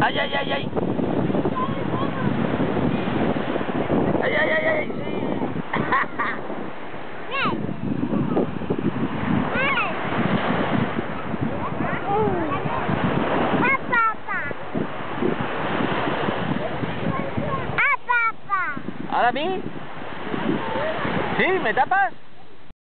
Ay, ay, ay, ay. Ay, ay, ay, ay, sí. ¿Ahora a mí? ¿Sí? ¿Me tapas?